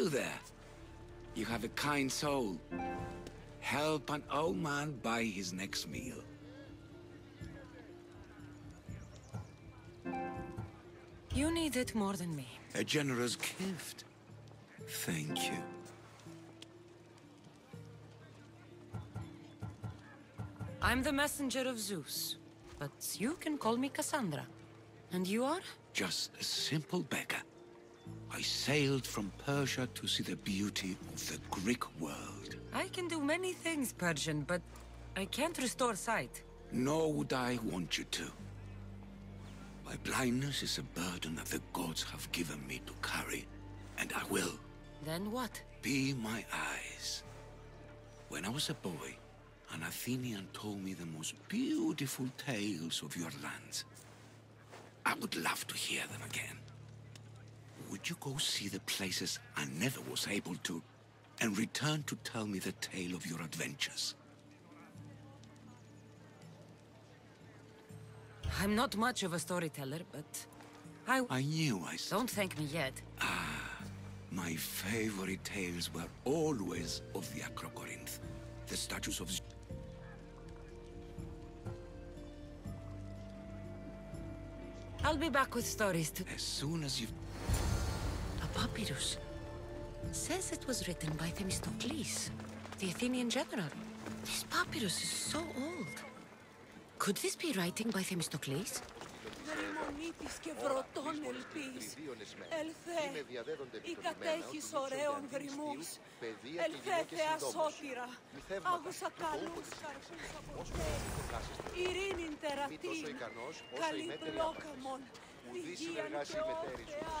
you there. You have a kind soul. Help an old man buy his next meal. You need it more than me. A generous gift. Thank you. I'm the messenger of Zeus, but you can call me Kassandra. And you are? Just a simple beggar. I sailed from Persia to see the beauty of the Greek world. I can do many things, Persian, but I can't restore sight. Nor would I want you to. My blindness is a burden that the gods have given me to carry, and I will. Then what? Be my eyes. When I was a boy, an Athenian told me the most beautiful tales of your lands. I would love to hear them again. Would you go see the places I never was able to, and return to tell me the tale of your adventures? I'm not much of a storyteller, but I... I knew I. Don't thank me yet. Ah, My favorite tales were always of the Acrocorinth. The statues of... Z- I'll be back with stories to... As soon as you've... A papyrus. Says it was written by Themistocles, the Athenian general. This papyrus is so old. Could this be writing by Themistocles? Δρυμονίτης και βρωτών ελπίς. Ελθέ, η κατέχεις ωραίων δρυμούς. Ελθέ, Θεά σώτηρα. Άγουσα καλούς καρπούς από τέρι. Ειρήνην τερατήν. Καλή πλόκαμον. Υγείαν και ο Θεά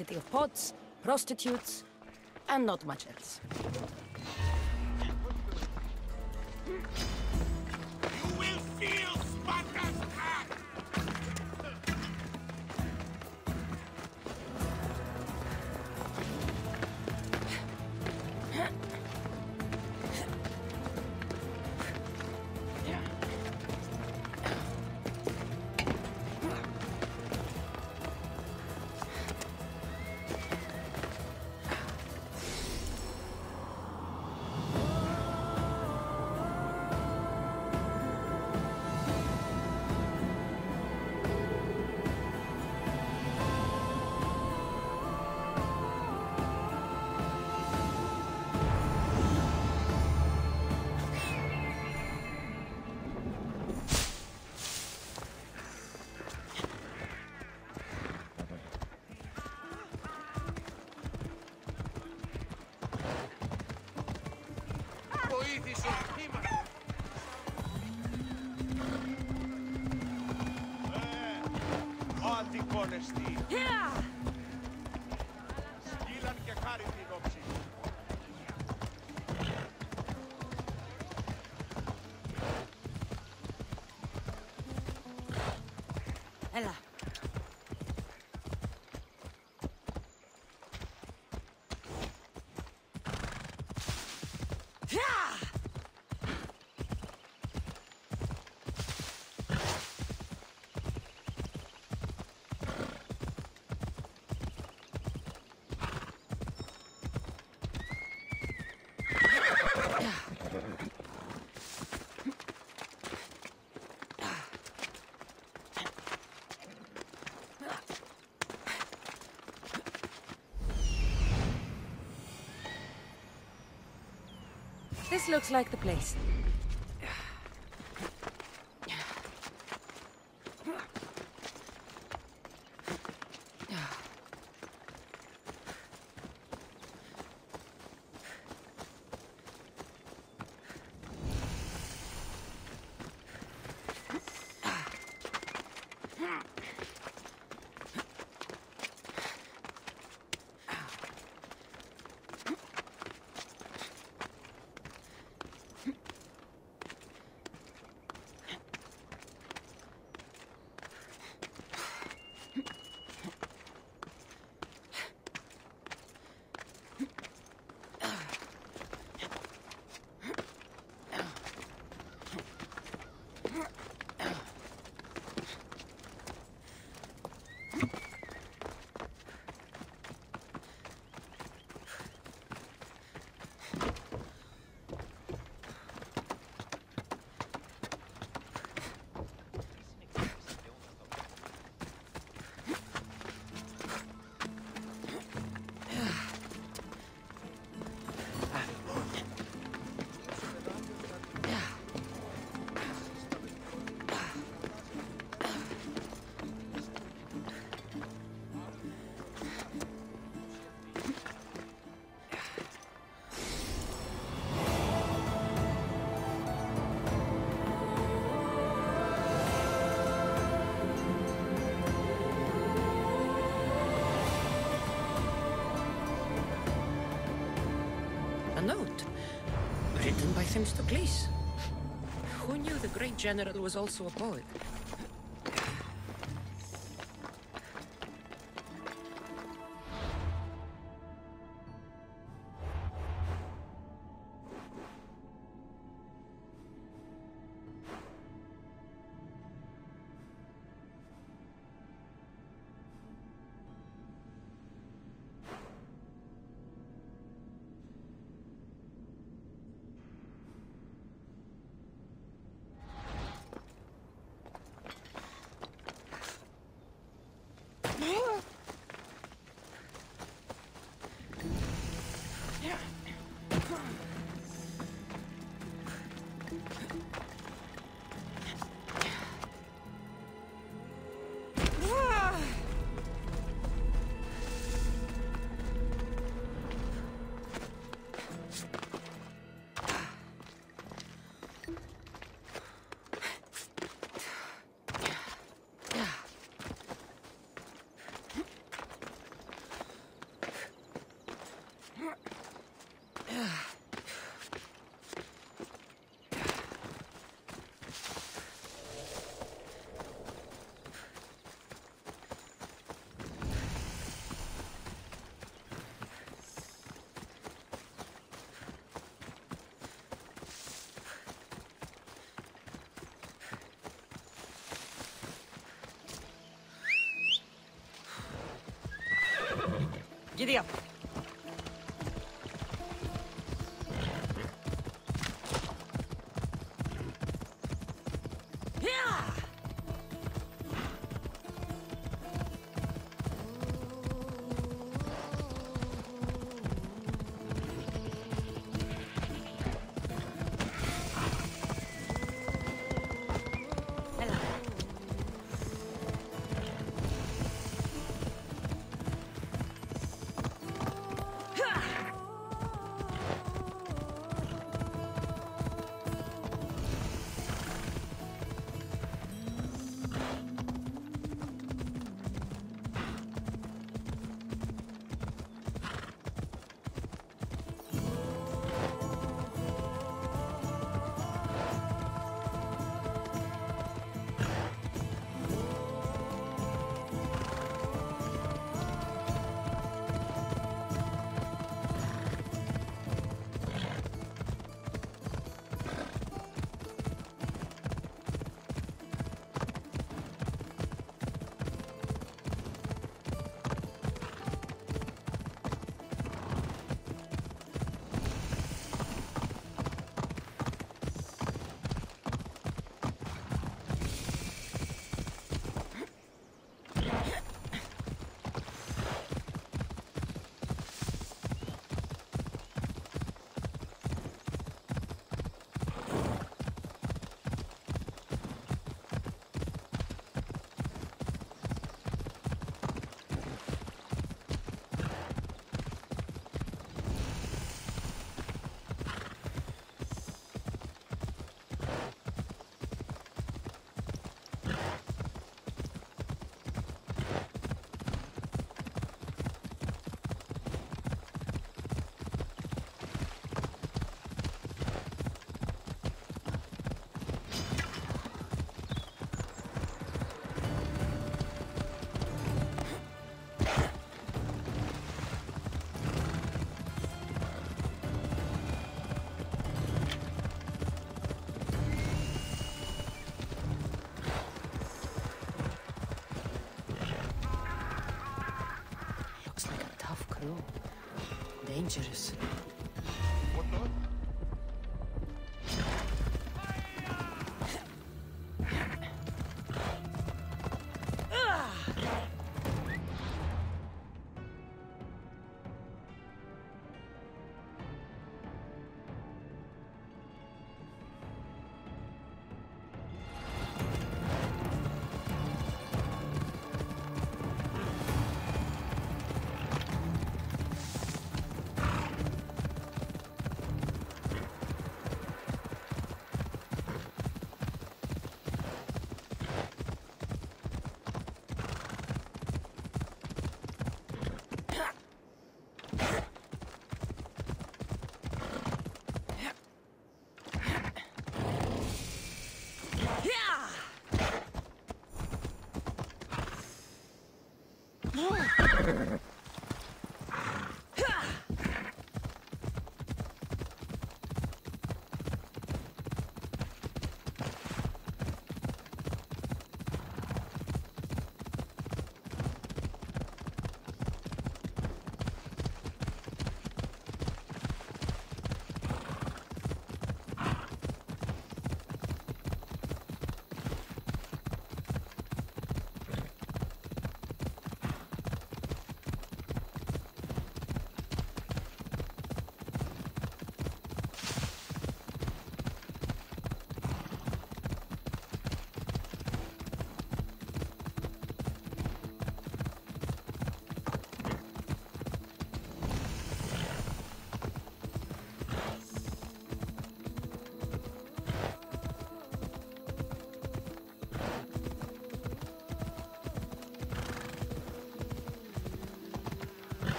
city of pots, prostitutes, and not much else. βοηθήσω. Ε, αντικονεστή. Yeah! This looks like the place. Themistocles. Who knew the great general was also a poet? Giddy Dangerous. Grrrr.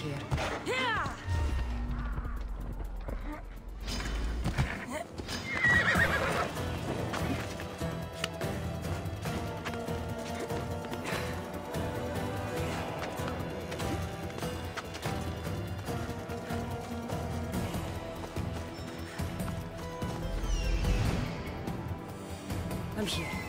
Here. I'm here.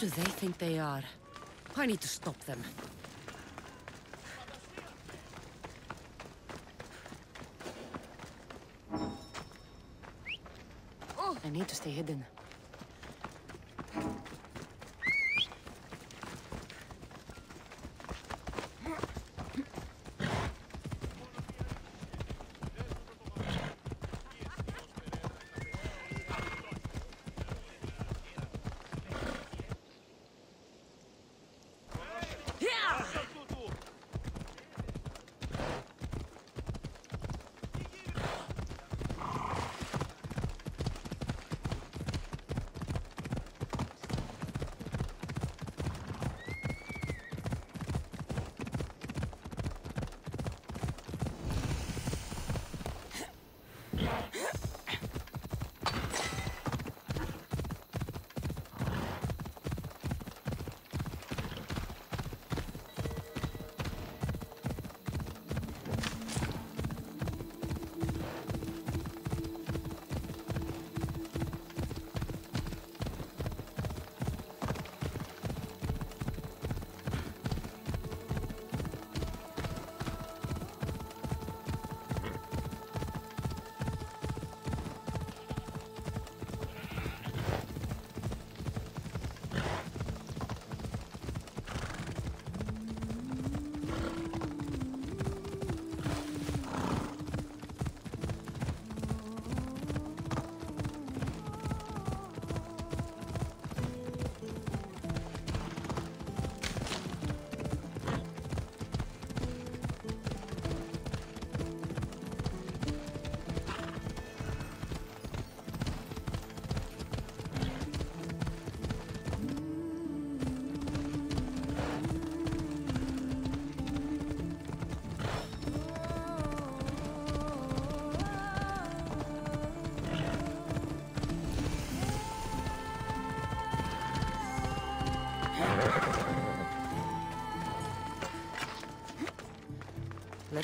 Do they think they are? I need to stop them. Oh. I need to stay hidden.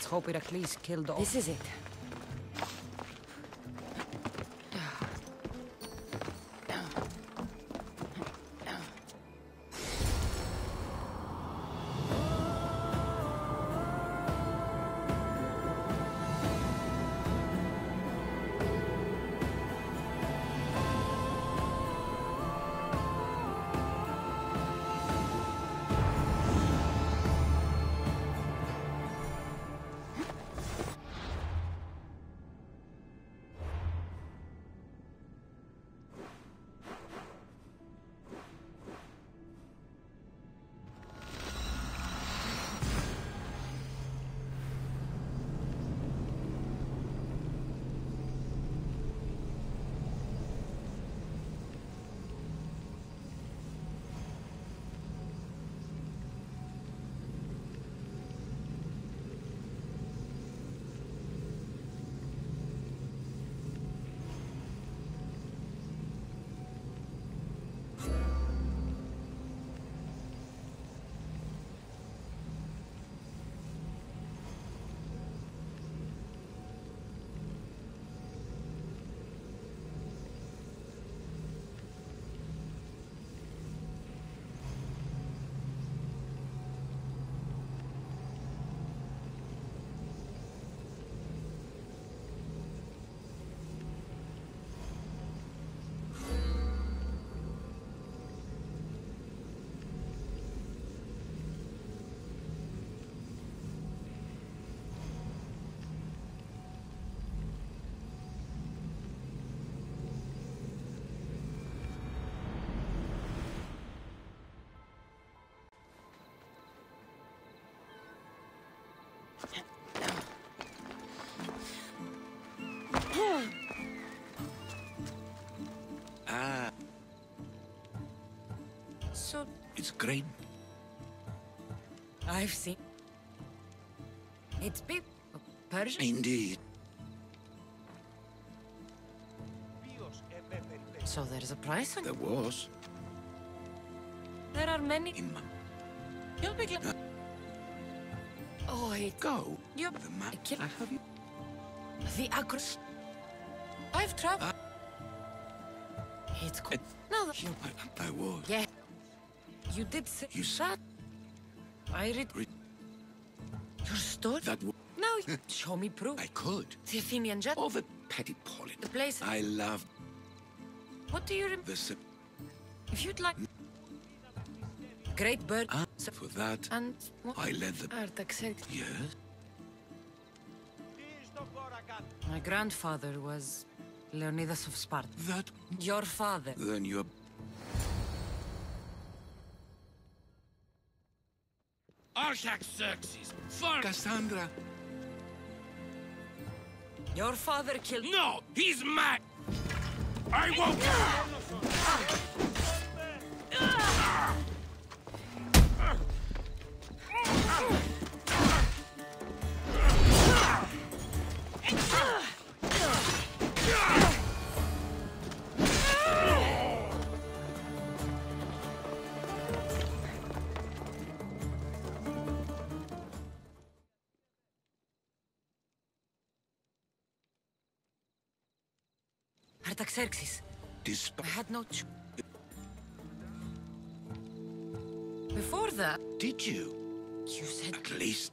Hope Heracles killed all. This is it. It's great. I've seen. It's big. Persian? Indeed. So there is a price on There was. There are many. In my... You'll be glad. Uh, oh, it... Go. You... The map. I have you. The agros. I've traveled. Uh, it's quite. No, the... I, I was. Yeah. You did say... You said. I read... Re Your story? That... Now show me proof. I could. The Athenian jet... All the petty politics. The place... I love... What do you remember? The... If you'd like... Great bird... Ah, so for that... And... What? I led the... Art. Yes? My grandfather was... Leonidas of Sparta. That... Your father. Then you Artaxerxes! For Kassandra! Your father killed... No! He's mad! I won't! Ah! Artaxerxes. I Despite... had no ch... Before that, Did you? you said... At least